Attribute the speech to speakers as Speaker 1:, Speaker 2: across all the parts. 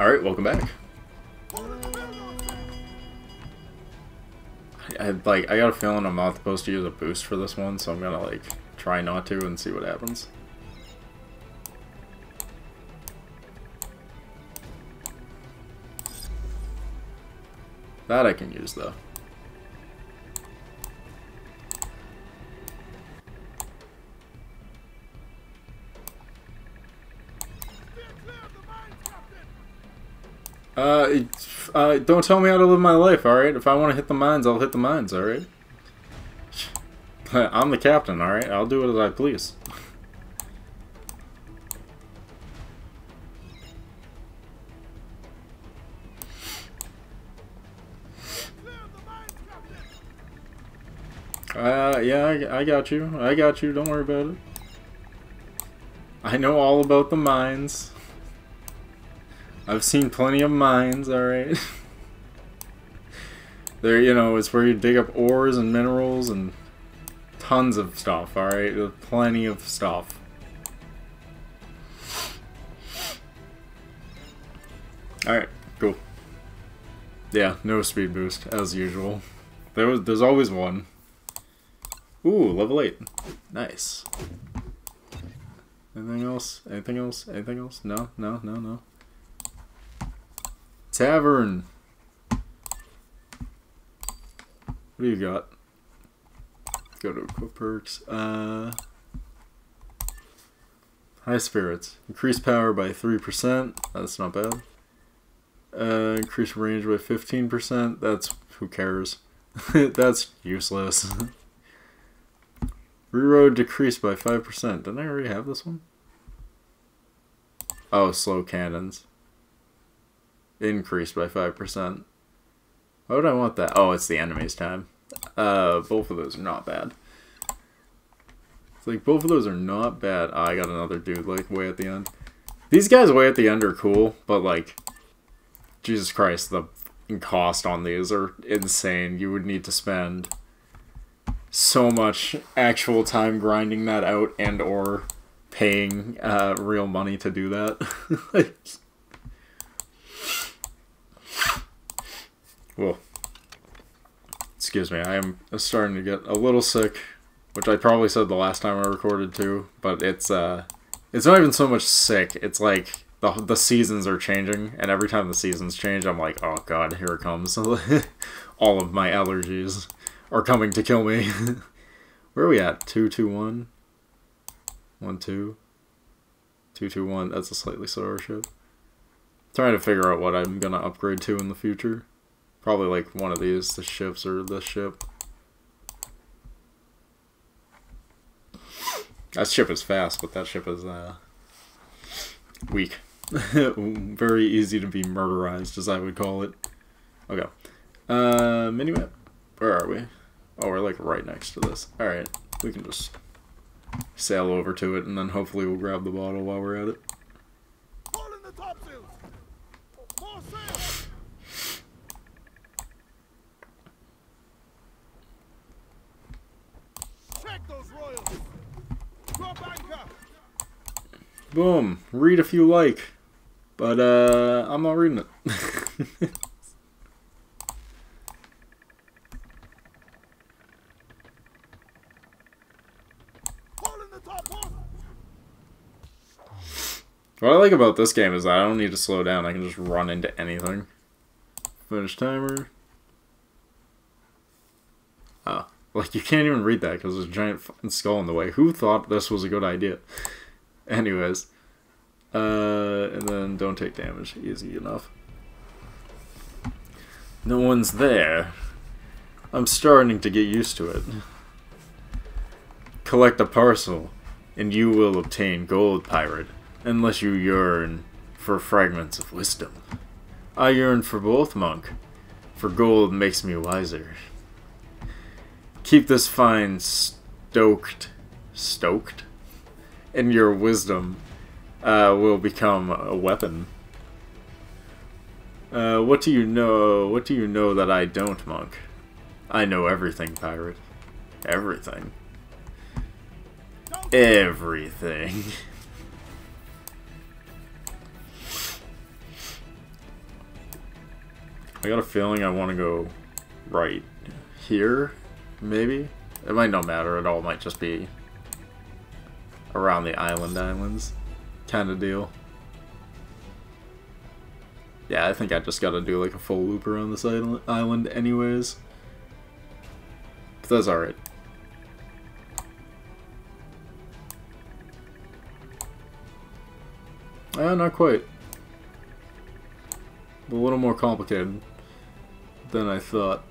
Speaker 1: Alright, welcome back. I, like, I got a feeling I'm not supposed to use a boost for this one, so I'm gonna, like, try not to and see what happens. That I can use, though. Uh, uh, don't tell me how to live my life, alright? If I want to hit the mines, I'll hit the mines, alright? I'm the captain, alright? I'll do what I please. Uh, yeah, I, I got you. I got you. Don't worry about it. I know all about the mines. I've seen plenty of mines, alright? there, you know, it's where you dig up ores and minerals and tons of stuff, alright? Plenty of stuff. Alright, cool. Yeah, no speed boost, as usual. There was, there's always one. Ooh, level 8. Nice. Anything else? Anything else? Anything else? No, no, no, no. Tavern. What do you got? Go to equip perks. Uh, high spirits. Increase power by 3%. That's not bad. Uh, increase range by 15%. That's, who cares? That's useless. Reroad decreased by 5%. Didn't I already have this one? Oh, slow cannons increased by 5%. Why would I want that? Oh, it's the enemy's time. Uh, both of those are not bad. It's like, both of those are not bad. Oh, I got another dude, like, way at the end. These guys way at the end are cool, but, like, Jesus Christ, the cost on these are insane. You would need to spend so much actual time grinding that out and or paying uh, real money to do that. Whoa. Excuse me, I am starting to get a little sick, which I probably said the last time I recorded too, but it's uh it's not even so much sick, it's like the the seasons are changing, and every time the seasons change, I'm like, oh god, here it comes. All of my allergies are coming to kill me. Where are we at? Two two one? One two? Two two one, that's a slightly slower ship. Trying to figure out what I'm gonna upgrade to in the future. Probably like one of these, the ships or this ship. That ship is fast, but that ship is uh, weak. Very easy to be murderized, as I would call it. Okay. Uh, minimap. Where are we? Oh, we're like right next to this. Alright, we can just sail over to it, and then hopefully we'll grab the bottle while we're at it. Boom. Read if you like. But, uh, I'm not reading it. What I like about this game is that I don't need to slow down. I can just run into anything. Finish timer. Oh, like you can't even read that because there's a giant fucking skull in the way. Who thought this was a good idea? Anyways. Uh, and then don't take damage. Easy enough. No one's there. I'm starting to get used to it. Collect a parcel, and you will obtain gold, pirate, unless you yearn for fragments of wisdom. I yearn for both, monk, for gold makes me wiser. Keep this fine stoked. Stoked? and your wisdom uh, will become a weapon. Uh, what do you know? What do you know that I don't, monk? I know everything, pirate. Everything. Everything. I got a feeling I want to go right here, maybe? It might not matter at all, it might just be around the island islands kind of deal. Yeah, I think I just gotta do like a full loop around this island anyways. But that's alright. Uh, not quite. A little more complicated than I thought.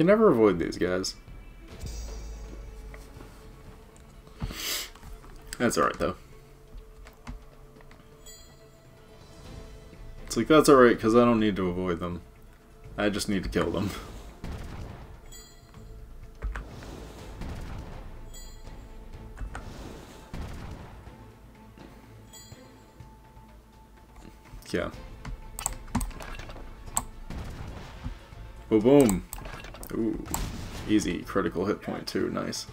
Speaker 1: Can never avoid these guys. That's alright though. It's like, that's alright because I don't need to avoid them. I just need to kill them. yeah. Boom boom. Ooh. Easy critical hit point too, nice.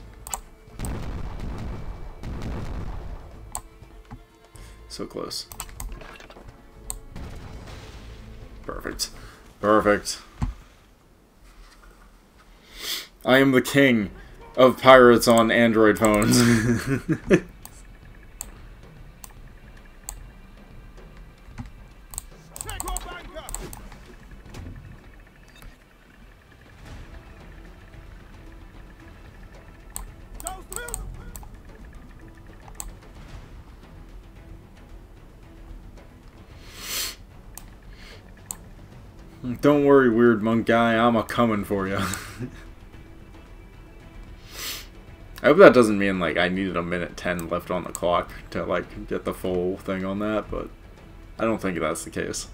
Speaker 1: So close. Perfect. Perfect. I am the king of pirates on Android phones. Don't worry, weird monk guy. I'm a coming for you. I hope that doesn't mean like I needed a minute 10 left on the clock to like get the full thing on that, but I don't think that's the case.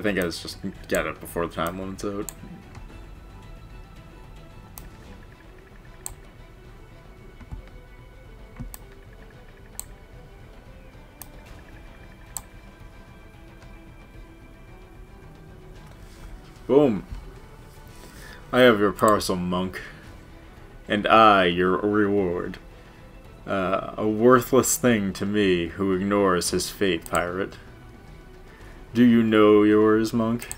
Speaker 1: I think I was just get it before the time limit's out. Boom. I have your parcel, monk. And I, your reward. Uh, a worthless thing to me who ignores his fate, pirate. Do you know yours, monk?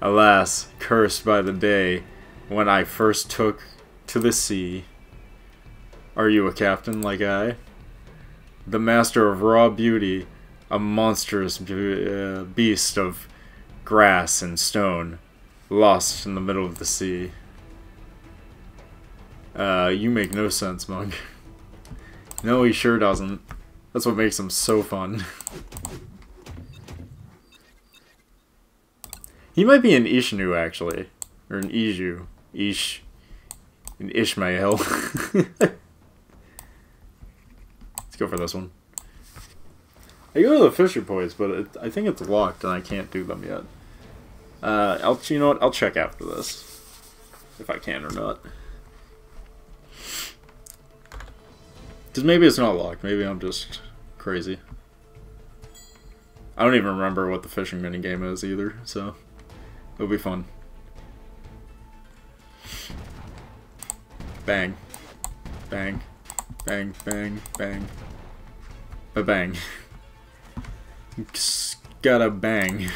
Speaker 1: Alas, cursed by the day when I first took to the sea. Are you a captain like I? The master of raw beauty, a monstrous uh, beast of grass and stone, lost in the middle of the sea. Uh, you make no sense, monk. no, he sure doesn't. That's what makes him so fun. He might be an Ishnu, actually. Or an Iju. Ish. An Ishmael. Let's go for this one. I go to the Fisher Boys, but it, I think it's locked and I can't do them yet. Uh, I'll, you know what? I'll check after this. If I can or not. Because maybe it's not locked. Maybe I'm just crazy. I don't even remember what the fishing minigame is either, so... It'll be fun. Bang. Bang. Bang, bang, bang. Ba bang. Gotta bang.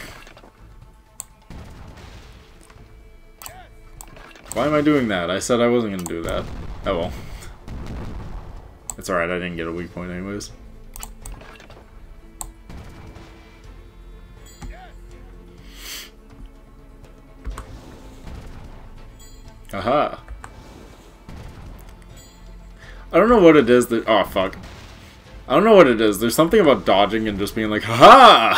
Speaker 1: Why am I doing that? I said I wasn't gonna do that. Oh well. It's alright, I didn't get a weak point anyways. Aha. I don't know what it is that... Oh, fuck. I don't know what it is. There's something about dodging and just being like, ha!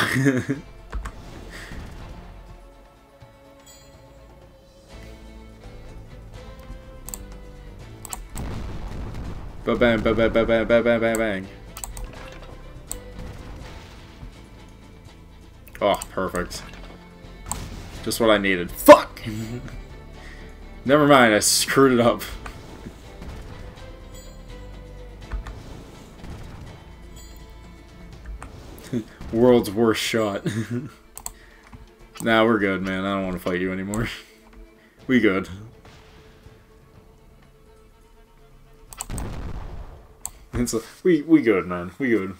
Speaker 1: ba bang, ba bang, ba bang, ba bang, ba bang. Oh, perfect. Just what I needed. Fuck! Never mind, I screwed it up. World's worst shot. nah, we're good, man. I don't want to fight you anymore. we good. It's we we good, man. We good.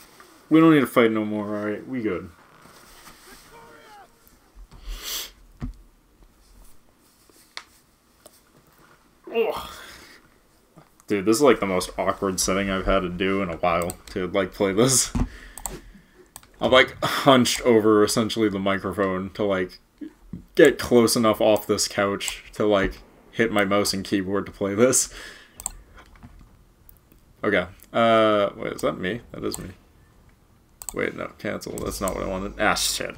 Speaker 1: We don't need to fight no more. All right, we good. Oh. Dude, this is like the most awkward setting I've had to do in a while to like play this. I'm like hunched over essentially the microphone to like get close enough off this couch to like hit my mouse and keyboard to play this. Okay. Uh, wait, is that me? That is me. Wait, no, cancel. That's not what I wanted. Ah, shit.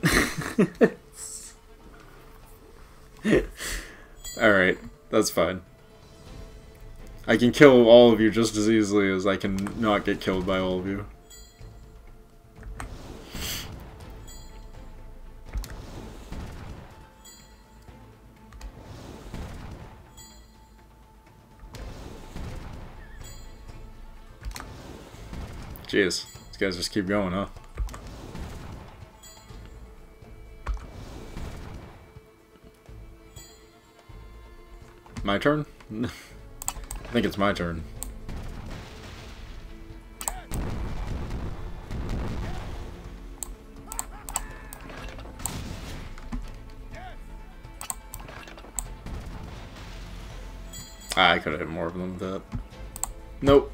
Speaker 1: Alright, that's fine. I can kill all of you just as easily as I can not get killed by all of you. Jeez, these guys just keep going, huh? My turn? I think it's my turn. Ah, I could have hit more of them with that. Nope.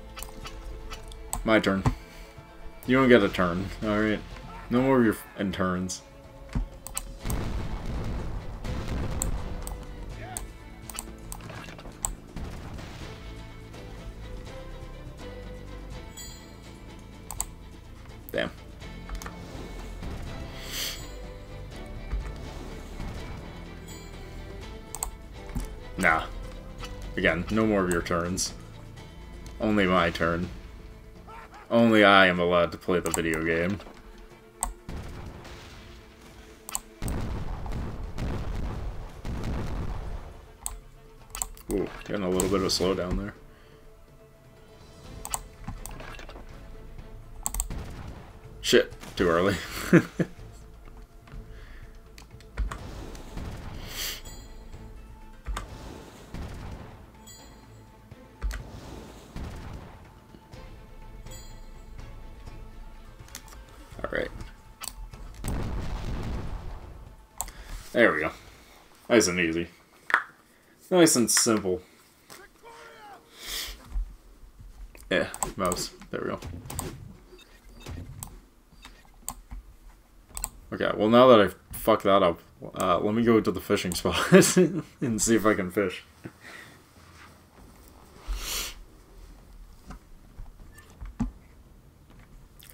Speaker 1: My turn. You don't get a turn, alright? No more of your turns. No more of your turns. Only my turn. Only I am allowed to play the video game. Ooh, getting a little bit of a slowdown there. Shit, too early. Nice and easy. Nice and simple. Yeah, mouse. There we go. Okay, well now that I've fucked that up, uh, let me go to the fishing spot and see if I can fish.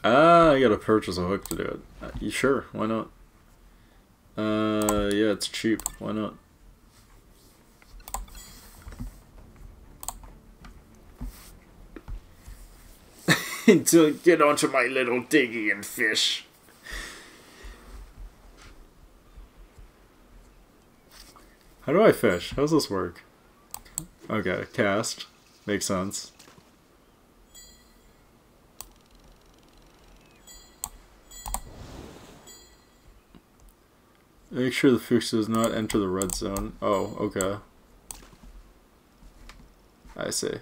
Speaker 1: Ah, I gotta purchase a hook to do it. Uh, sure, why not? Uh, yeah, it's cheap. Why not? to get onto my little diggy and fish. How do I fish? How does this work? Okay, cast. Makes sense. Make sure the fish does not enter the red zone. Oh, okay. I see.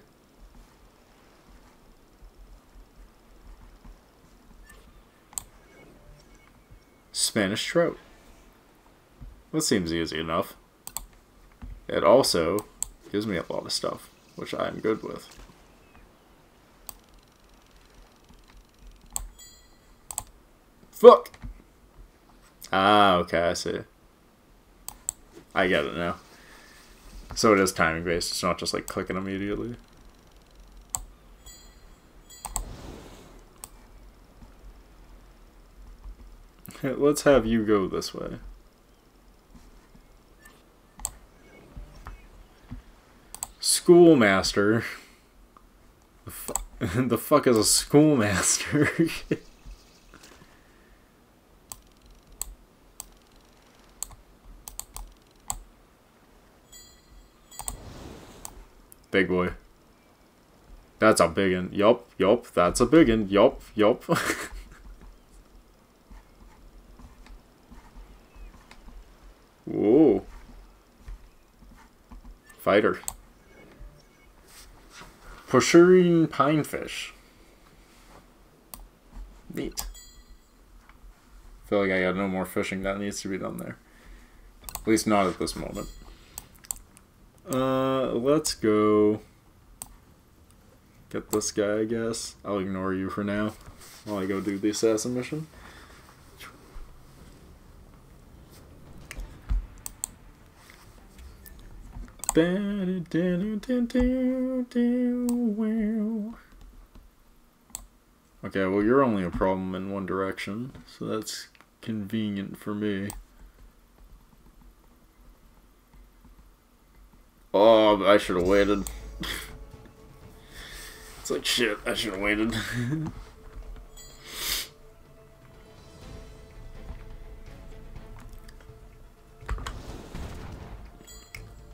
Speaker 1: Spanish trout. That seems easy enough. It also gives me a lot of stuff, which I'm good with. Fuck! Ah, okay, I see. I get it now. So it is timing based, it's not just like clicking immediately. Let's have you go this way. Schoolmaster. The, fu the fuck is a schoolmaster? Big boy. That's a big one. Yup, yup, that's a big one. Yup, yup. Whoa. Fighter. Porcupine fish. Neat. feel like I got no more fishing that needs to be done there. At least not at this moment. Uh, let's go get this guy, I guess. I'll ignore you for now while I go do the assassin mission. Okay, well you're only a problem in one direction, so that's convenient for me. Oh, I should have waited. it's like shit, I should have waited.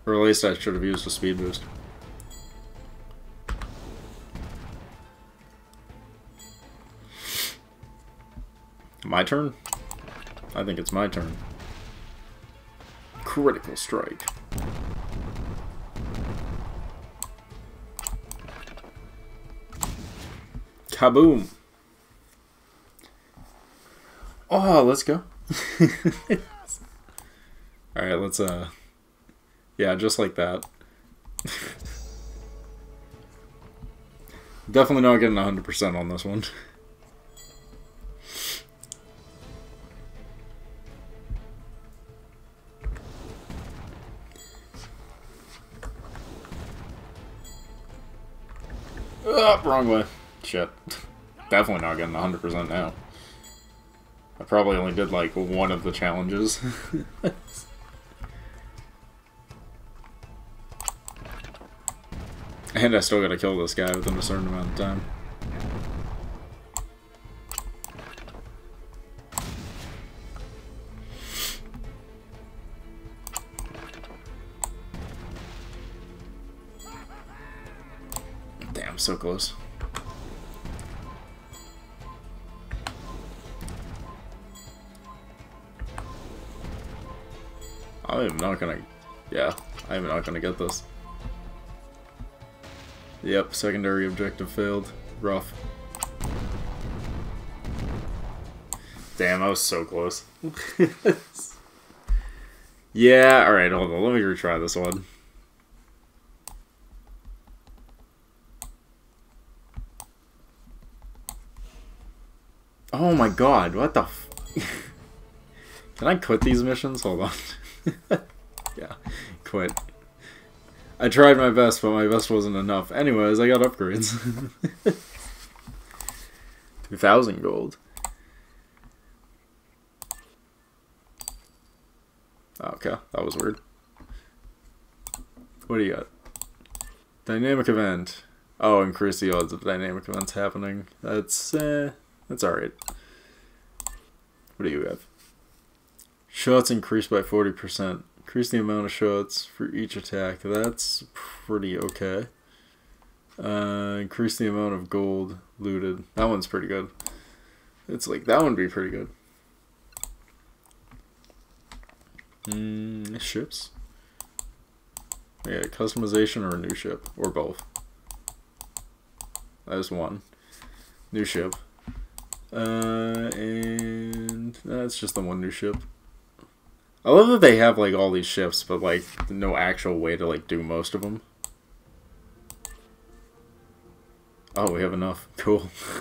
Speaker 1: or at least I should have used a speed boost. My turn? I think it's my turn. Critical strike. Kaboom! Oh, let's go. Alright, let's, uh... Yeah, just like that. Definitely not getting 100% on this one. Oh, wrong way. Shit. Definitely not getting 100% now. I probably only did like one of the challenges. and I still gotta kill this guy within a certain amount of time. Damn, so close. I am not gonna... Yeah, I am not gonna get this. Yep, secondary objective failed. Rough. Damn, I was so close. yeah, alright, hold on. Let me retry this one. Oh my god, what the Can I quit these missions? Hold on. yeah, quit. I tried my best, but my best wasn't enough. Anyways, I got upgrades. 2,000 gold. Okay, that was weird. What do you got? Dynamic event. Oh, increase the odds of dynamic events happening. That's, eh, that's alright. What do you have? Shots increased by 40%. Increase the amount of shots for each attack. That's pretty okay. Uh, increase the amount of gold looted. That one's pretty good. It's like, that one would be pretty good. Mm, ships? Yeah, customization or a new ship, or both. That's one. New ship. Uh, and that's just the one new ship. I love that they have like all these shifts, but like no actual way to like do most of them. Oh, we have enough. Cool.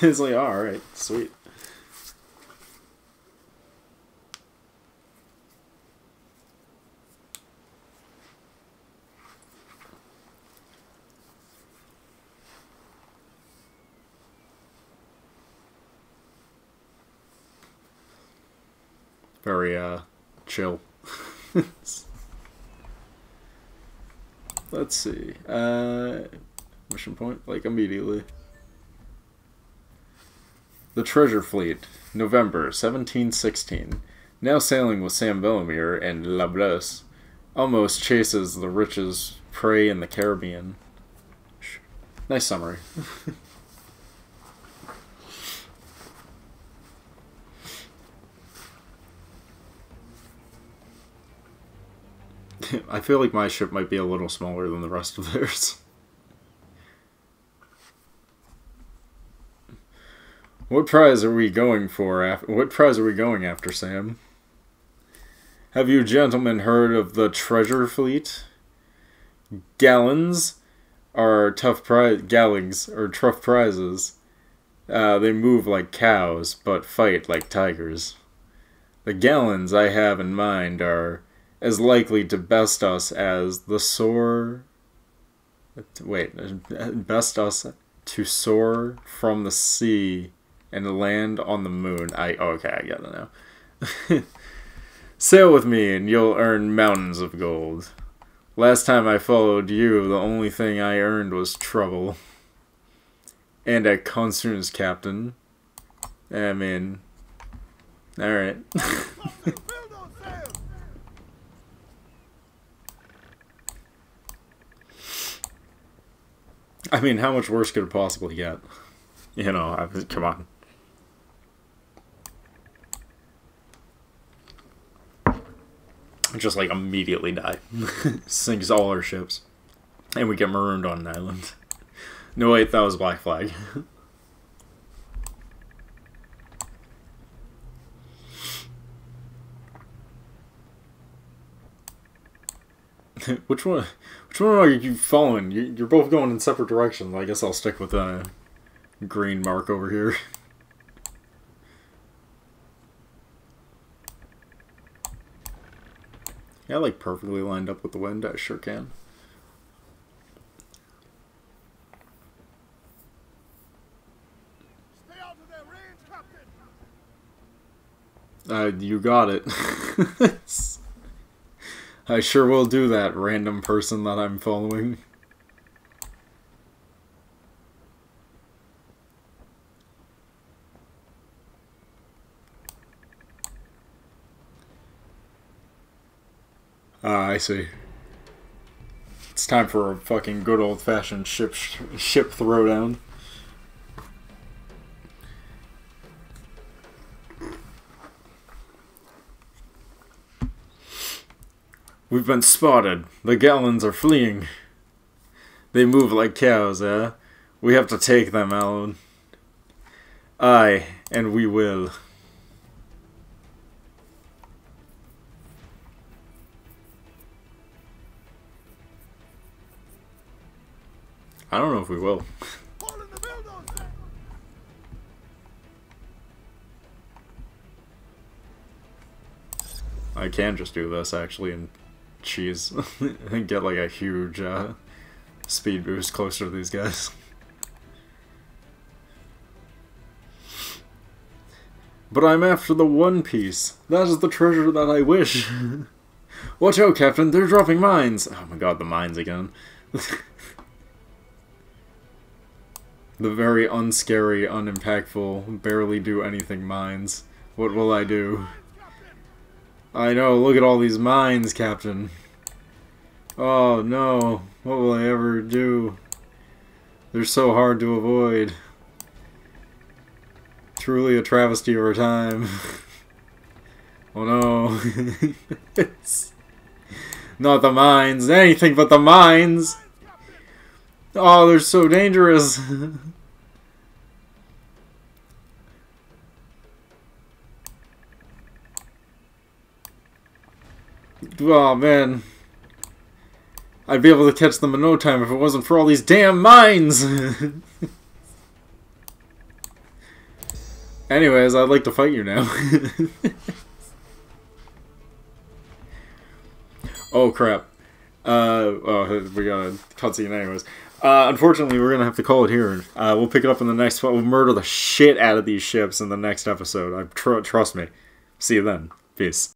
Speaker 1: it's like, oh, all right, sweet. Very uh, chill. Let's see. Uh, mission point, like immediately. The Treasure Fleet, November 1716. Now sailing with Sam Bellamy and La Buse, Alonzo chases the riches prey in the Caribbean. Nice summary. I feel like my ship might be a little smaller than the rest of theirs. What prize are we going for? Af- what prize are we going after, Sam? Have you gentlemen heard of the treasure fleet? Galleons are tough prize. Galleons are tough prizes. Uh, they move like cows, but fight like tigers. The galleons I have in mind are as likely to best us as the soar. Wait, best us to soar from the sea and land on the moon. I oh, okay, I get it now. Sail with me, and you'll earn mountains of gold. Last time I followed you, the only thing I earned was trouble. And a conscience captain. I mean, alright. I mean, how much worse could it possibly get? You know, I, come on. Just like immediately die. Sinks all our ships. And we get marooned on an island. No, wait, that was Black Flag. which one? Which one are you following? You're both going in separate directions. I guess I'll stick with a green mark over here. yeah, like perfectly lined up with the wind. I sure can. Uh, you got it. I sure will do that, random person that I'm following. Ah, I see. It's time for a fucking good old-fashioned ship ship throwdown. We've been spotted. The Galleons are fleeing. They move like cows, eh? We have to take them, Alan. Aye, and we will. I don't know if we will. I can just do this actually and cheese and get like a huge uh, speed boost closer to these guys. But I'm after the One Piece. That is the treasure that I wish. Watch out, Captain. They're dropping mines. Oh my god, the mines again. the very unscary, unimpactful, barely do anything mines. What will I do? I know, look at all these mines, Captain. Oh no, what will I ever do? They're so hard to avoid. Truly a travesty of our time. oh no. it's not the mines, anything but the mines! Oh, they're so dangerous! Oh man. I'd be able to catch them in no time if it wasn't for all these damn mines! Anyways, I'd like to fight you now. oh crap. Uh, oh, we got a cutscene anyways. Uh, unfortunately, we're gonna have to call it here. Uh, we'll pick it up in the next. We'll murder the shit out of these ships in the next episode. I tr trust me. See you then. Peace.